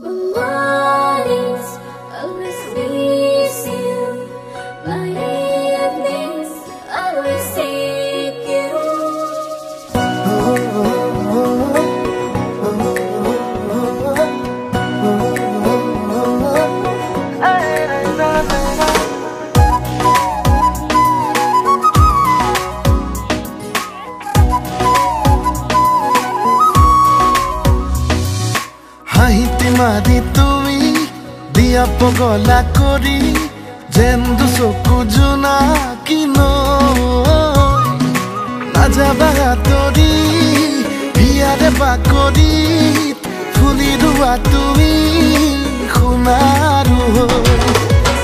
Below. পগলা কৰি যেন দুচকু জোনাকি নৈ নাযাবা তৰি বিয়াৰে বাকৰিত ফুলি ৰোৱা তুমি সোণাৰু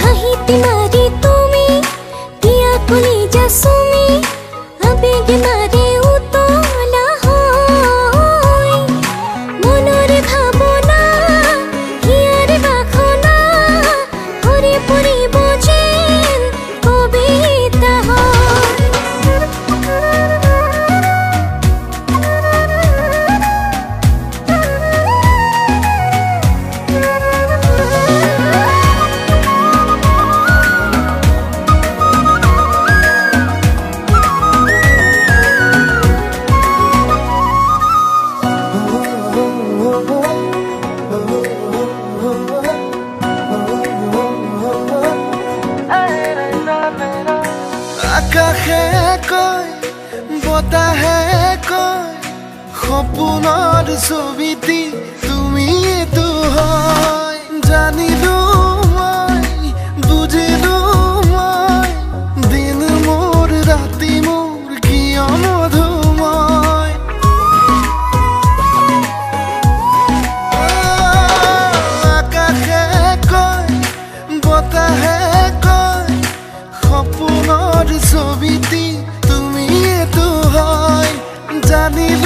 হাঁহিতে মাৰি তুমি, দিয়া কলি আবেগে আকাশে কয় বতাহে কয় সপোনৰ ছবিটি তুমি তোহ 你。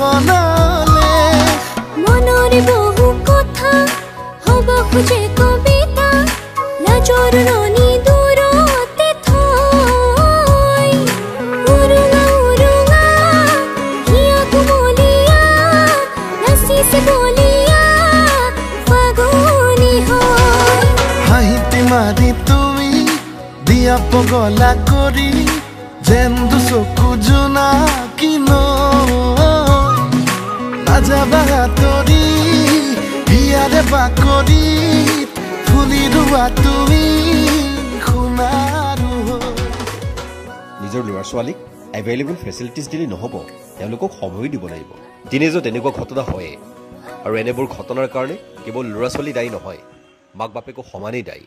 বাসনালে মনৰে বহু কথা হ'ব খোজে কবিতা লাজৰ ৰণি দূৰতে থৈ উৰুঙা উৰুঙা হিয়া কোমলীয়া নাচিছে বলিয়া ফাগুনী হয়। হাঁহিতি মাৰি তুমি দিয়া পগলা কৰি যেন দুচকু জোনাকি নৈ তৰি বিয়াৰে বাকৰিত ফুলি তুমি নিজৰ ল'ৰা ছোৱালীক এভেইলেবল ফেচিলিটিছ দিলে নহ'ব তেওঁলোকক সময়ো দিব লাগিব টিনেজত এনেকুৱা ঘটনা হয়ে আৰু এনেবোৰ ঘটনাৰ কাৰণে কেৱল ল'ৰা ছোৱালী দায়ী নহয় মাক বাপেকো সমানেই দায়ী